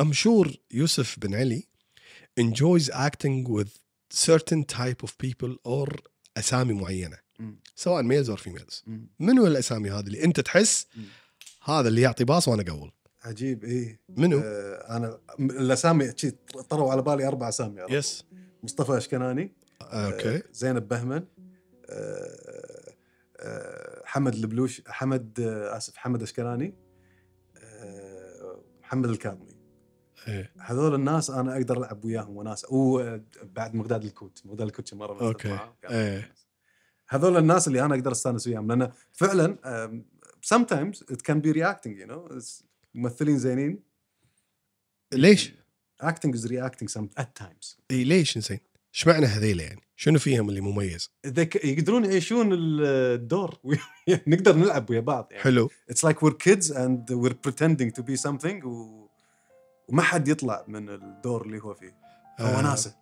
I'm sure يوسف بن علي enjoys acting with certain type of people or أسامي معينة. سواء males or females. منو الأسامي هذه اللي أنت تحس. هذا اللي يعطي pass وأنا أقول عجيب إيه منو؟ آه أنا الأسامي طروا على بالي أربع أسامي؟ yes مصطفى أشكناني okay آه زينب بهمن آه آه حمد البلوش حمد آه آسف حمد أشكناني آه محمد الكاظمي. هذول الناس أنا أقدر ألعب وياهم وناس وبعد مقداد الكوت مقداد الكوت مرة. كان- إيه. هذول الناس اللي أنا أقدر أستانس وياهم لأن فعلا sometimes it can be reacting you know It's ممثلين زينين ليش؟ acting is reacting some at times اي ليش زين؟ إيش معنى هذيله يعني؟ شنو فيهم اللي مميز؟ يقدرون يعيشون الدور نقدر نلعب ويا بعض يعني حلو it's like we're kids and we're pretending to be something و... وما حد يطلع من الدور اللي هو فيه. آه. وناسه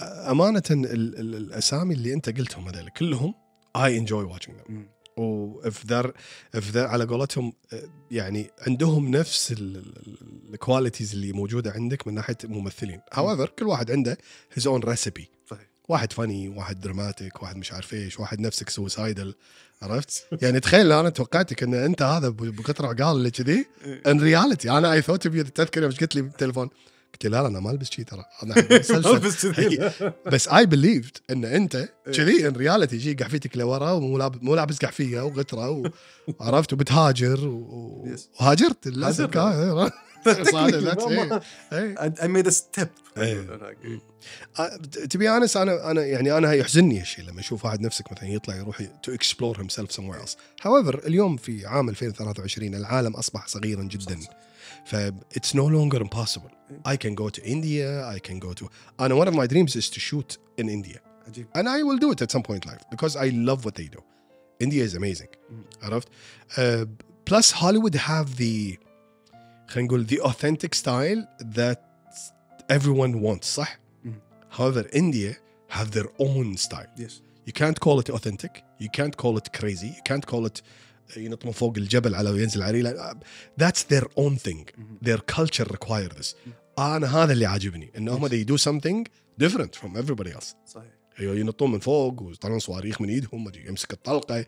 امانه ال ال الأسامي اللي أنت قلتهم هذول كلهم I enjoy watching them. مم. و if they're if they're على قولتهم يعني عندهم نفس ال qualities اللي موجودة عندك من ناحية ممثلين. however كل واحد عنده his own recipe. صحيح. واحد فني واحد dramatic واحد مش عارف إيش واحد نفسك suicidal عرفت؟ يعني تخيل أنا توقعتك إن أنت هذا ب- بكثر عقال اللي كذي in reality أنا I thought تذكر يوم قلت لي بالتليفون؟ قلت له لا لا أنا ما ألبس شي ترى. أنا المسلسل. بس كذي. بس I believed إن أنت كذي in reality يجي قحفيتك لورا ومو لابس مو لابس قحفية وغتره وعرفت وبتهاجر. وهاجرت. للأسف I made step to be أنا أنا يعني أنا يحزنني هالشيء لما أشوف واحد نفسك مثلا يطلع يروح to explore himself somewhere else. however اليوم في عام 2023 العالم أصبح صغيرا جدا. ف it's no longer impossible I can go to India I can go to أنا one of my dreams is to shoot in India and I will do it at some point life because I love what they do India is is عرفت؟ plus Hollywood have have خلينا نقول the authentic style that everyone wants صح Mm. however India have their own style yes you can't call it authentic you can't call it crazy you can't call it uh, ينط من فوق الجبل على وينزل عليه لا، that's their own thing Mhm. their culture require this انا هذا اللي عاجبني ان هم they do something different from everybody else صحيح ايوه ينطون من فوق ويطلعون صواريخ من ايدهم ويجي يمسك الطلقه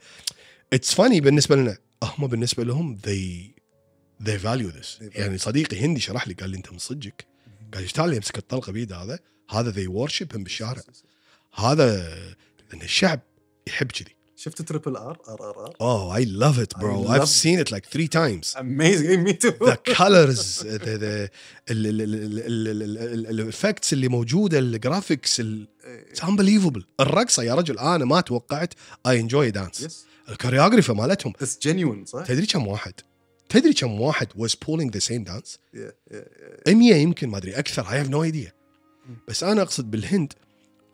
اتس فاني بالنسبه لنا هم بالنسبه لهم they they value this. They value يعني صديقي هندي شرح لي قال لي أنت من صدقك. قال إيش تعال يمسك الطلقة بيده هذا هذا they worship him بالشارع. هذا لأن الشعب يحب كذي. شفت triple R R R R bro. I I've love- seen it like three times. amazing me too. The colors, the the ال effects اللي موجودة ال graphics it's unbelievable. الرقصة يا رجل أنا ما توقعت. Enjoy dance. yes ال choreography مالتهم. it's genuine صح؟ تدري كم واحد؟ تدري كم واحد was pulling the same dance Yeah, yeah, yeah. 100 يمكن ما أدري أكثر I have no idea. بس أنا أقصد بالهند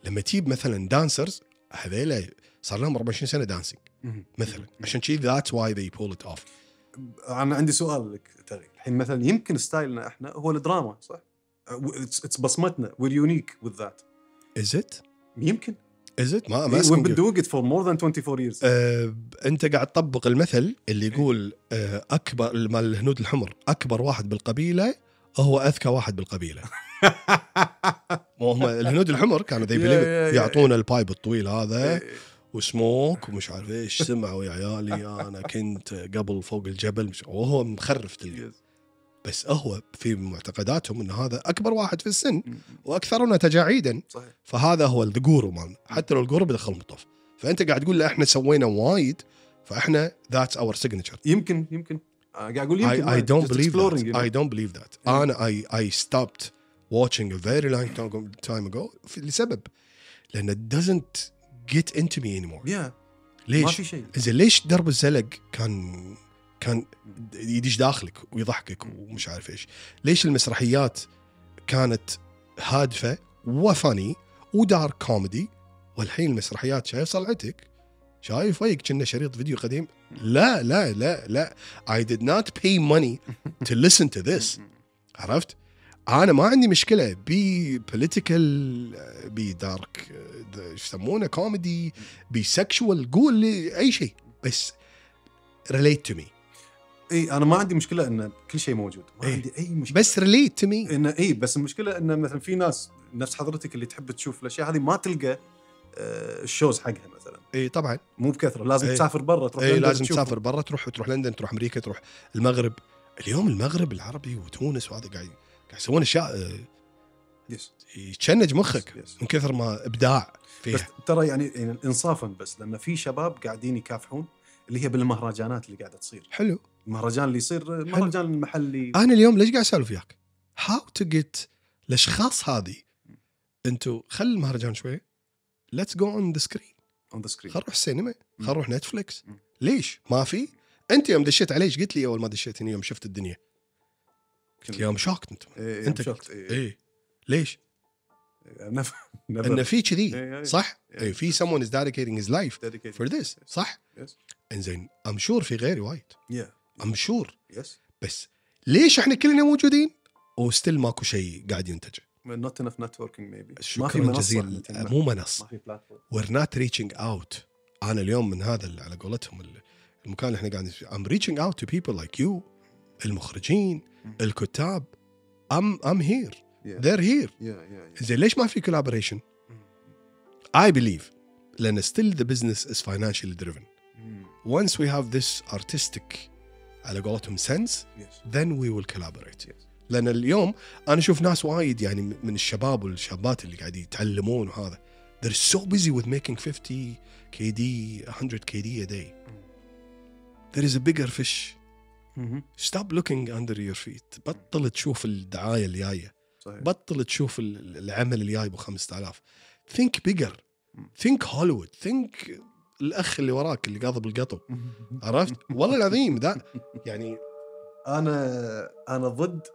لما تجيب مثلا dancers هذيلا صار لهم 24 سنة dancing. مثلا. عشان كذي that's why they pull it off. أنا عندي سؤال لك ترى الحين مثلا يمكن style نا إحنا هو الدراما صح؟ it's بصمتنا we're unique with that. Is it? يمكن. Is it ما ما been doing it for more than 24 years آه، أنت قاعد تطبق المثل اللي يقول آه، أكبر مال الهنود الحمر أكبر واحد بالقبيلة هو أذكى واحد بالقبيلة مو هم الهنود الحمر كانوا ذي. يعطونا ال pipe الطويل هذا إيه. وسموك ومش عارف إيش سمعوا يا عيالي أنا كنت قبل فوق الجبل مش وهو مخرف تلقى. بس هو في معتقداتهم إن هذا أكبر واحد في السن. وأكثرنا تجاعيدا. صحيح. فهذا هو ال guru مالنا. حتى لو ال guru بيدخل مطف فأنت قاعد تقول لا إحنا سوينا وايد فإحنا that's our signature يمكن يمكن. آه، قاعد أقول يمكن I, I don't Just believe exploring, that you know. I don't believe that. أنا I I stopped watching a very long time- time ago في- لسبب. لأن it doesn't get into me anymore. Yeah. ما ليش؟ في شيء. زين ليش درب الزلق كان كان يدش داخلك ويضحكك ومش عارف إيش. ليش المسرحيات كانت هادفة وفني و dark comedy؟ والحين المسرحيات شايف صلعتك. شايف ويك كنا شريط فيديو قديم. لا لا لا لا. I did not pay money to listen to this. عرفت؟ أنا ما عندي مشكلة be political be dark إيش يسمونه comedy be sexual قول لي أي شيء. بس relate to me اي أنا ما عندي مشكلة إن كل شيء موجود. ما إيه. عندي أي مشكلة. بس relate to me انه اي بس المشكلة انه مثلا في ناس نفس حضرتك اللي تحب تشوف الأشياء هذه ما تلقى آه، ال shows حقها مثلا. اي طبعا. مو بكثرة لازم إيه. تسافر برا تروح اي لازم تشوفه. تسافر برا تروح تروح لندن تروح أمريكا تروح المغرب. اليوم المغرب العربي وتونس وهذا قاعد قاعد يسوون أشياء آه، yes يتشنج مخك yes. من كثر ما إبداع بس فيها ترى يعني, يعني انصافا بس لأن في شباب قاعدين يكافحون اللي هي بالمهرجانات اللي قاعدة تصير. حلو. المهرجان اللي يصير المهرجان المحلي أنا اليوم ليش قاعد أسولف وياك؟ how to get الاشخاص هذه أنتم خل المهرجان شوي let's go on the screen on the screen خل نروح السينما. خل نروح Netflix مم. ليش؟ ما في؟ أنت يوم دشيت علي إيش قلت لي أول ما دشيت هنا يوم شفت الدنيا؟ قلت يوم شوكت أنت إيه أنت شفت قلت إيه ليش؟ نف... إنه في كذي إيه، إيه. صح؟ إيه. اي في someone is dedicating his life for this صح؟ إنزين I'm sure في غيري وايد yeah I'm sure yes بس ليش إحنا كلنا موجودين؟ و still ماكو شيء قاعد ينتج. not enough networking maybe ما في شكرا جزيلا. مو منص ما في platform we're not reaching out. أنا اليوم من هذا اللي على قولتهم ال- المكان اللي إحنا قاعدين فيه. I'm reaching out to people like you المخرجين الكتاب. I'm I'm here. They're here. yeah yeah زين ليش ما في collaboration? I believe لأن still the business is financially driven. Once we have this artistic على قولتهم sense then we will collaborate لأن اليوم أنا أشوف ناس وايد يعني من الشباب والشابات اللي قاعد يتعلمون وهذا. They're so busy with making 50 KD 100 KD a day. Mm. There is a bigger fish. Mm-hmm. Stop looking under your feet. بطل تشوف الدعاية اللي جاية بطل تشوف العمل اللي جاي ب 5000 think bigger. Mm. Think hollywood. Think الأخ اللي وراك اللي قاضب القطو عرفت؟ والله العظيم ذا. يعني أنا أنا ضد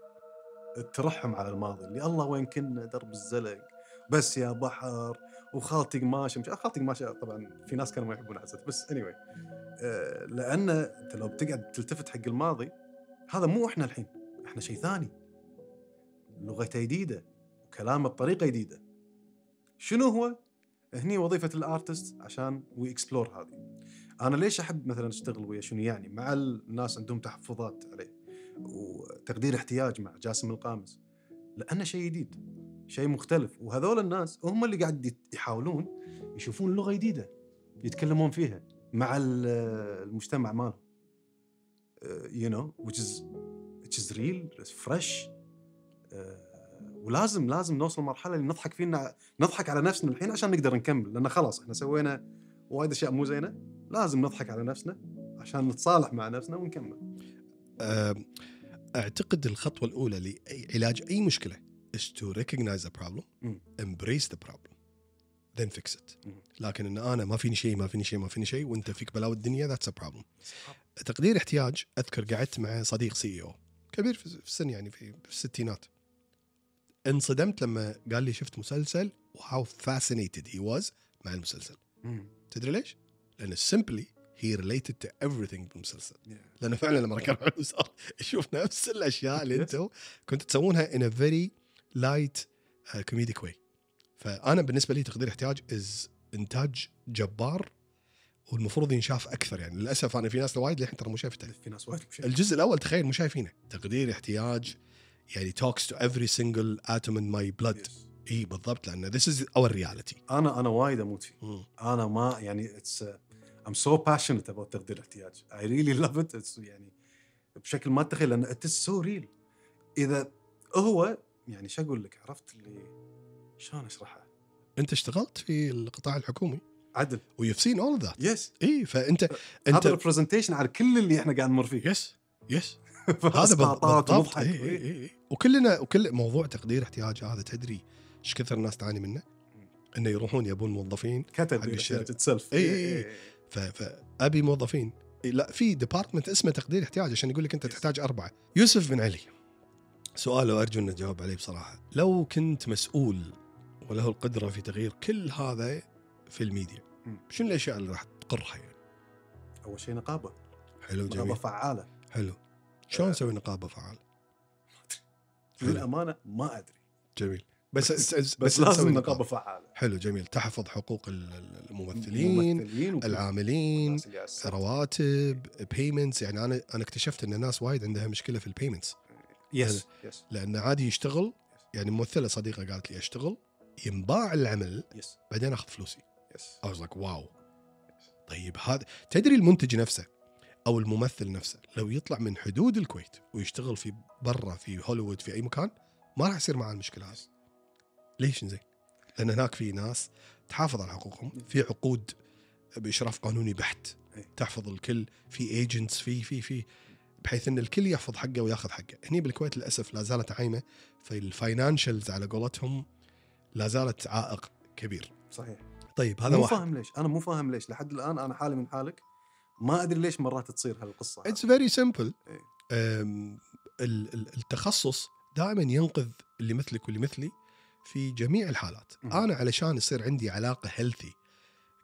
الترحم على الماضي اللي الله وين كنا درب الزلق بس يا بحر وخالتي قماشه مش خالتي قماشه طبعا في ناس كانوا ما يحبون عزت بس اني anyway. آه لأن أنت لو بتقعد تلتفت حق الماضي هذا مو إحنا الحين إحنا شيء ثاني. لغته جديدة وكلامه بطريقة جديدة. شنو هو؟ هني وظيفة ال artist عشان we explore هذه. أنا ليش أحب مثلا أشتغل ويا شنو يعني؟ مع الناس عندهم تحفظات عليه وتقدير احتياج مع جاسم القامس. لأنه شيء جديد شيء مختلف. وهذول الناس هم اللي قاعد يحاولون يشوفون لغة جديدة يتكلمون فيها مع ال- المجتمع مالهم. you know real it's fresh. آه، ولازم لازم نوصل مرحله اللي نضحك فينا نضحك على نفسنا الحين عشان نقدر نكمل. لأن خلاص إحنا سوينا وايد أشياء مو زينة. لازم نضحك على نفسنا عشان نتصالح مع نفسنا ونكمل. أعتقد الخطوة الأولى لعلاج أي مشكلة is to recognize the problem embrace the problem then fix it. لكن إن أنا ما فيني شيء ما فيني شيء ما فيني شيء وأنت فيك بلاوي الدنيا that's a problem. تقدير احتياج أذكر قعدت مع صديق CEO كبير في السن يعني في الستينات. انصدمت لما قال لي شفت مسلسل و how fascinated he was مع المسلسل مم. تدري ليش؟ لأن simply he related to everything بالمسلسل Yeah. لأنه فعلا لما حلو صار يشوف نفس الأشياء اللي. أنتم كنتوا تسوونها in a very light uh, comedic way فأنا بالنسبة لي تقدير احتياج is إنتاج جبار والمفروض ينشاف أكثر يعني للأسف أنا في ناس وايد للحين ترى مو شايفته في ناس وايد الجزء الأول تخيل مو شايفينه تقدير احتياج يعني talks to every single atom in my blood. Yes. إي بالضبط لأن this is our reality. أنا أنا وايد أموت فيه. أنا ما يعني it's I'm so passionate about تقدير الاحتياج I really love it يعني بشكل ما تتخيل لأن it's so real إذا هو يعني شو أقول لك؟ عرفت اللي شلون اشرحها أنت اشتغلت في القطاع الحكومي. عدل. we've seen all that yes إي فأنت هذا أنت representation على كل اللي إحنا قاعد نمر فيه. yes yes هذا بالضبط. إي إي إي. وكلنا وكل موضوع تقدير احتياج هذا تدري إيش كثر الناس تعاني منه؟ إنه يروحون يبون موظفين كتب حق الشركة. تتسلف. إي إي إي. ف- فابي موظفين. إي، لا في department اسمه تقدير احتياج عشان يقول لك أنت تحتاج أربعة. يوسف بن علي. سؤال وارجو ان تجاوب عليه بصراحة. لو كنت مسؤول وله القدرة في تغيير كل هذا في الميديا. شنو الأشياء اللي راح تقرها يعني؟ أول شيء نقابة. حلو نقابة جميل فعالة. حلو. شلون نسوي نقابه فعال. للأمانة ما أدري. جميل. بس بس, بس, بس لازم نقابه فعاله حلو جميل. تحفظ حقوق ال- ال- الممثلين الممثلين العاملين. رواتب payments يعني أنا أنا اكتشفت إن الناس وايد عندها مشكلة في ال payments yes yes لأن عادي يشتغل يعني ممثلة صديقة قالت لي أشتغل ينباع العمل yes بعدين أخذ فلوسي. yes like wow طيب هذا تدري المنتج نفسه؟ أو الممثل نفسه. لو يطلع من حدود الكويت ويشتغل في برا في هوليوود في أي مكان ما راح يصير معاه المشكلة هذه. ليش زين؟ لأن هناك في ناس تحافظ على حقوقهم في عقود بإشراف قانوني بحت. تحفظ الكل في agents في في في بحيث إن الكل يحفظ حقه وياخذ حقه. هني بالكويت للأسف لا زالت عايمة فال financials على قولتهم لا زالت عائق كبير. صحيح. طيب هذا مو واحد. فاهم ليش أنا مو فاهم ليش. لحد الآن أنا حالي من حالك ما أدري ليش مرات تصير هالقصة. it's very simple. التخصص دائما ينقذ اللي مثلك واللي مثلي في جميع الحالات مم. أنا علشان يصير عندي علاقة هيلثي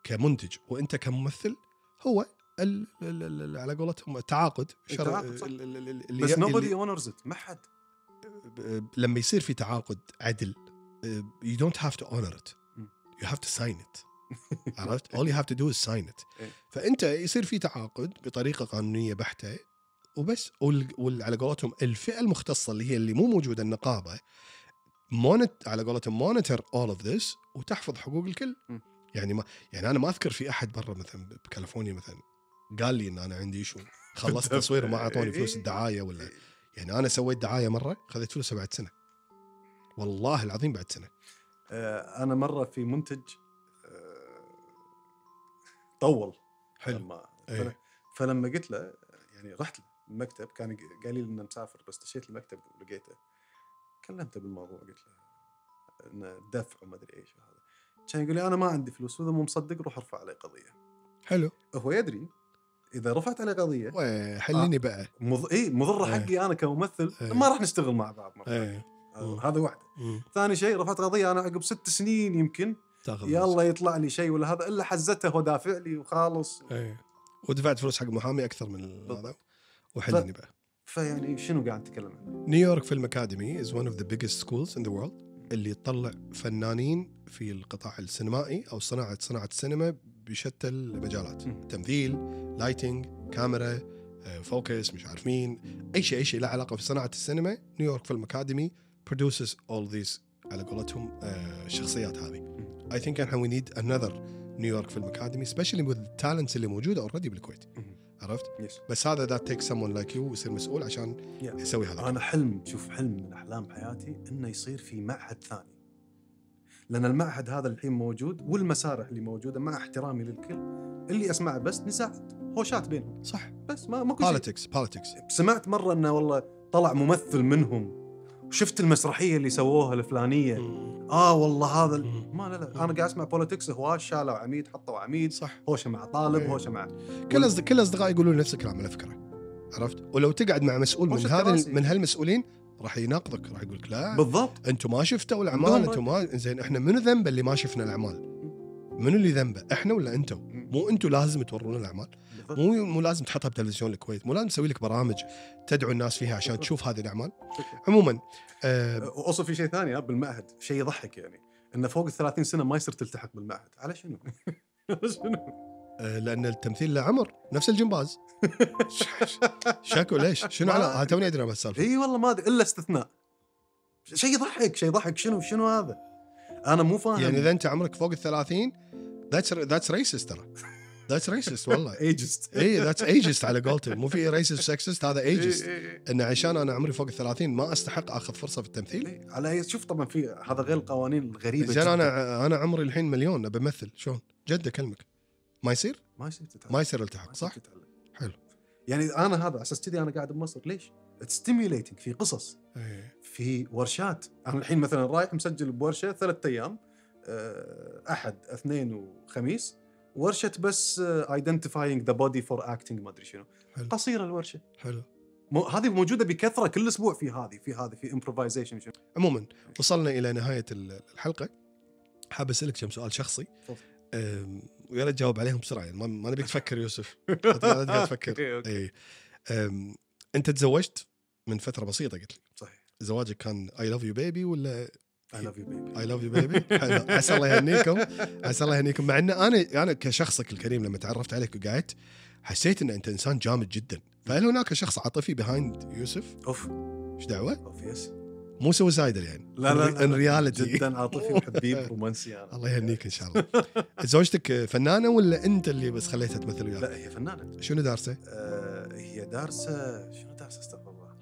كمنتج وأنت كممثل هو ال ال ال على قولتهم التعاقد شر- بس honors it ما حد لما يصير في تعاقد عدل you don't have to honor it مم. you have to sign it عرفت؟ All you have to do is sign it. إيه. فأنت يصير في تعاقد بطريقة قانونية بحتة وبس. وال... وال... على قولتهم الفئة المختصة اللي هي اللي مو موجودة النقابة monit على قولتهم monitor all of this وتحفظ حقوق الكل. يعني ما يعني أنا ما أذكر في أحد برا مثلا بكاليفورنيا مثلا قال لي إن أنا عندي شو خلصت تصوير وما أعطوني فلوس الدعاية ولا يعني أنا سويت دعاية مرة خذيت فلوسها بعد سنة. والله العظيم بعد سنة. آه، أنا مرة في منتج طول حلو لما. فل- فلما قلت له يعني رحت له المكتب كان قال لي انه مسافر بس دشيت المكتب ولقيته كلمته بالموضوع قلت له إنه دفع وما أدري إيش وهذا كان يقول لي أنا ما عندي فلوس واذا مو مصدق روح ارفع عليه قضية حلو هو يدري إذا رفعت عليه قضية حليني بقى مض... اي مضره إيه. حقي أنا كممثل إيه. ما راح نشتغل مع بعض مرة. إيه آه، هذا واحدة. ثاني شيء رفعت قضية أنا عقب ست سنين يمكن تاخذ يلا يطلع لي شيء ولا هذا إلا حزته هو دافع لي وخالص إيه. ودفعت فلوس حق محامي أكثر من هذا. وحلني بقى. فيعني شنو قاعد نتكلم عنه؟ New York Film Academy is one of the biggest schools in the world. اللي تطلع فنانين في القطاع السينمائي أو صناعة صناعة السينما بشتى المجالات. مم. تمثيل lighting كاميرا آه، focus مش عارف مين. أي شيء أي شيء له علاقة في صناعة السينما New York Film Academy produces all these على قولتهم آه، الشخصيات هذه. I think إحنا we need another New York Film Academy especially with the talents اللي موجودة already بالكويت. عرفت؟ yes بس هذا that takes someone like you يصير مسؤول عشان Yeah. يسوي هذا. أنا حلم شوف حلم من أحلام حياتي إنه يصير في معهد ثاني. لأن المعهد هذا الحين موجود والمسارح اللي موجودة مع احترامي للكل اللي أسمعه بس نزاعات هوشات بينهم. صح. بس ما ماكو politics politics. سمعت مرة إنه والله طلع ممثل منهم. وشفت المسرحية اللي سووها الفلانية؟ آه والله هذا. ما لا لا أنا قاعد أسمع بوليتكس هواش شالوا عميد حطوا عميد صح. هوشة مع طالب إيه. هوشة مع كل أصدق... كل أصدقائي يقولون نفس الكلام على فكرة عرفت؟ ولو تقعد مع مسؤول من هذا؟ من هالمسؤولين راح يناقضك راح يقول لك لا بالضبط. أنتم ما شفتوا الأعمال أنتم ما زين إحنا منو ذنبه اللي ما شفنا الأعمال؟ منو اللي ذنبه؟ إحنا ولا أنتم مو أنتم لازم تورونا الأعمال. مو مو لازم تحطها بتلفزيون الكويت. مو لازم تسوي لك برامج تدعو الناس فيها عشان. تشوف هذه الأعمال. عموما آه واصلا في شيء ثاني ها، بالمعهد. شيء يضحك يعني انه فوق ال 30 سنة ما يصير تلتحق بالمعهد. على شنو؟ شنو؟ آه، لأن التمثيل له عمر. نفس الجمباز. شكو ليش؟ شنو على؟ آه، توني أدري عن السالفه إي والله ما أدري. إلا استثناء. شيء يضحك شيء يضحك. شنو شنو هذا؟ أنا مو فاهم يعني إذا أنت عمرك فوق ال 30 that's that's racist ترى that's racist والله ageist اي that's ageist على قولتهم مو في racist sexist هذا ageist إيه، إن عشان أنا عمري فوق ال 30 ما أستحق آخذ فرصة في التمثيل إيه. على شوف طبعا في هذا غير القوانين الغريبة زين. أنا أنا عمري الحين مليون ابى أمثل شلون؟ جد أكلمك ما يصير؟ ما يصير تتعلم ما يصير التحق صح؟ تتعلم. حلو يعني أنا هذا على أساس كذي أنا قاعد بمصر ليش؟ stimulating في قصص إيه. في ورشات. أنا الحين مثلا رايح مسجل بورشة ثلاث أيام آه، أحد اثنين وخميس. ورشة بس identifying the body for acting ما أدري شنو. حلو. قصيرة الورشة. حلو. مو هذه موجودة بكثرة كل أسبوع في هذه في هذه في improvisation عموما وصلنا إلى نهاية ال- الحلقة. حاب أسألك كم سؤال شخصي. ويا ريت تجاوب عليهم بسرعة يعني ما, نبيك تفكر يوسف. لا تفكر. اي أم، أنت تزوجت؟ من فترة بسيطة قلت لي صحيح. زواجك كان I love you baby ولا I love you baby I love you baby عسى الله يهنيكم. عسى الله يهنيكم. مع إن أنا أنا كشخصك الكريم لما تعرفت عليك وقعدت حسيت إن أنت إنسان جامد جدا. فهل هناك شخص عاطفي behind يوسف؟ أوف. إيش دعوة؟ أوف yes مو suicidal يعني. لا لا, لا, in reality جدا عاطفي وحبيب رومانسي أنا الله يهنيك إن شاء الله. زوجتك فنانة ولا أنت اللي بس خليتها تمثل وياك؟ لا هي فنانة. شنو دارسة؟ آه هي دارسة شنو دارسة؟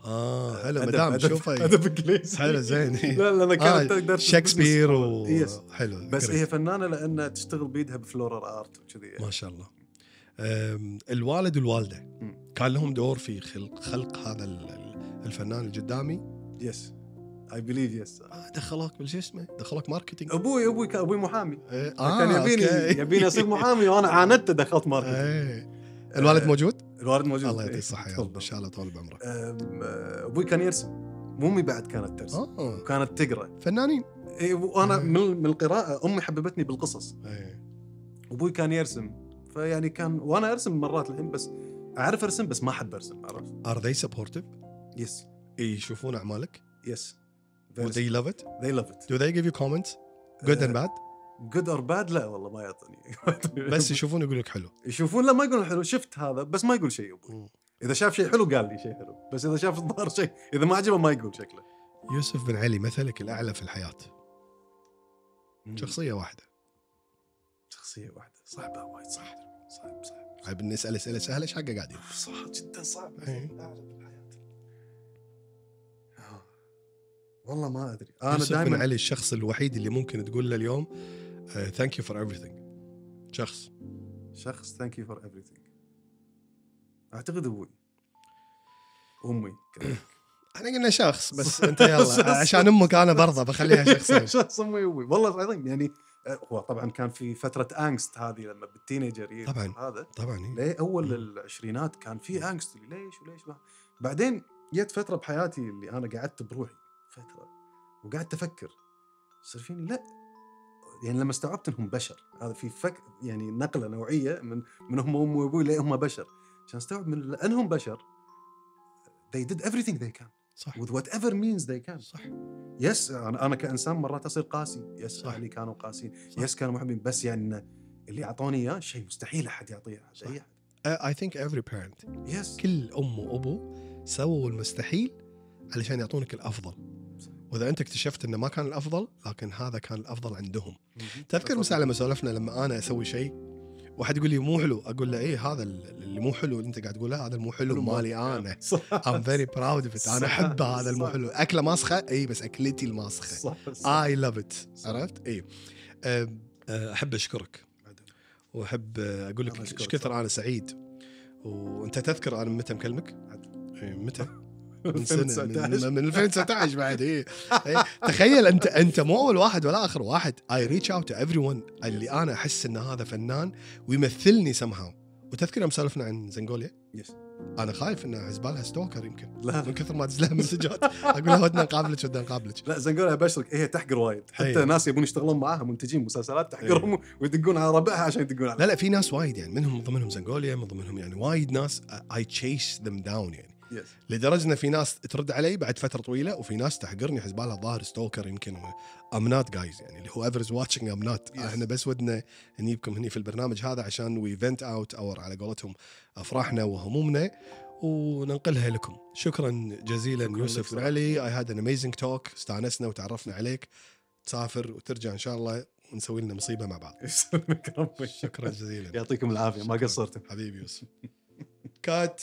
آه. حلو مدام شوفها ادب إنجليزي. حلو زين. لا لا أنا كانت آه دارسة شكسبير. و yes. حلو بس. هي فنانة لأنها تشتغل بيدها ب floral art وكذي ما شاء الله. الوالد والوالدة. كان لهم دور في خلق خلق هذا ال- ال- الفنان اللي قدامي؟ yes I believe yes دخلوك بالشو اسمه؟ دخلوك marketing أبوي أبوي كان أبوي محامي. إيه، كان يبيني okay. يبيني اصير محامي وأنا عاندته دخلت marketing. الوالد موجود؟ الوالد موجود الله يعطيه إيه. الصحة يا. رب إن شاء الله طول بعمره أم، آه، أبوي كان يرسم امي بعد كانت ترسم آه وكانت تقرأ فنانين إيه، وأنا مم. من القراءة أمي حببتني بالقصص إيه. أبوي كان يرسم فيعني كان وأنا أرسم مرات الحين بس أعرف أرسم بس ما أحب أرسم عرفت Are they supportive؟ يس يشوفون أعمالك؟ يس Would they love it? they love it Do they give you comments? Good and bad؟ good or bad لا والله ما يعطيني. بس يشوفون يقول لك حلو. يشوفون لا ما يقولون حلو. شفت هذا بس ما يقول شيء أبوي مم. إذا شاف شيء حلو قال لي شيء حلو. بس إذا شاف الظاهر شيء إذا ما عجبه ما يقول شكله. يوسف بن علي مثلك الأعلى في الحياة. شخصية واحدة. شخصية واحدة. صعبة وايد صعب صعب صعب. عيب نسال أسئلة سهلة إيش حقه قاعدين صح جدا صعب. إيه. آه. والله ما أدري. أنا دائما علي الشخص الوحيد اللي ممكن تقول له اليوم thank you for everything. شخص. شخص thank you for everything. أعتقد أبوي أمي إحنا قلنا شخص بس. أنت يلا عشان أمك أنا برضه بخليها شخصين. شخص أمي وابوي والله العظيم يعني آه، هو طبعا كان في فترة angst هذه لما بال teenager طبعاً. هذا. طبعا إيه. ليه أول العشرينات كان في angst ليش وليش ما؟ بعدين جت فترة بحياتي اللي أنا قعدت بروحي فترة وقعدت أفكر. صار فيني لا يعني لما استوعبت إنهم بشر هذا في فك يعني نقلة نوعية من من هم امي وأبوي ليه هم بشر. عشان أستوعب من لأنهم بشر they did everything they can صح. with whatever means they can. صح. yes أنا أنا كإنسان مرات أصير قاسي. yes صح. أهلي كانوا قاسيين. yes كانوا محبين. بس يعني اللي أعطوني إياه شيء مستحيل أحد يعطيه. أحد. أي أحد. I think every parent. yes كل أم وأبو سووا المستحيل علشان يعطونك الأفضل. وإذا أنت اكتشفت إنه ما كان الأفضل لكن هذا كان الأفضل عندهم. تذكر مساء لما سولفنا لما أنا أسوي شيء واحد يقول لي مو حلو أقول له إيه هذا اللي مو حلو اللي أنت قاعد تقوله هذا المو حلو مالي أنا. very proud of it. أنا صح. احب هذا المو. حلو. أكلة ماسخة؟ اي بس اكلتي الماسخة. I love it. عرفت؟ اي أه، أحب أشكرك. وأحب أه، أقول لك إيش كثر أنا سعيد. وأنت تذكر أنا متى مكلمك؟ إيه، متى؟ من سنة 2019. من, من 2019 بعد إيه. تخيل أنت أنت مو أول واحد ولا آخر واحد. I reach out to everyone اللي أنا أحس إن هذا فنان ويمثلني سمهاو وتذكر يوم سولفنا عن زنجوليا yes أنا خايف إنه عزبالها stalker يمكن. لا. من كثر ما ادز لها مسجات أقول لها ودنا نقابلك ودنا نقابلك. لا زنجوليا ابشرك هي تحقر وايد. حتى أيوة. ناس يبون يشتغلون معاها منتجين مسلسلات تحقرهم ويدقون على ربعها عشان يدقون على لا لا في ناس وايد يعني. منهم من ضمنهم زنجوليا من ضمنهم يعني وايد ناس. I chase them down يعني. yes لدرجة إن في ناس ترد علي بعد فترة طويلة وفي ناس تحقرني حسبالها ظاهر stalker يمكن I'm not guys يعني اللي هو ever is watching I'm not Yes. إحنا بس ودنا نجيبكم هني في البرنامج هذا عشان we vent out our على قولتهم أفراحنا وهمومنا وننقلها لكم. شكرا جزيلا شكراً يوسف بن علي. I had an amazing talk استانسنا وتعرفنا عليك. تسافر وترجع إن شاء الله ونسوي لنا مصيبة مع بعض. يسلمك ربي. شكرا جزيلا. يعطيكم العافية. ما. قصرتم. حبيبي يوسف. cut.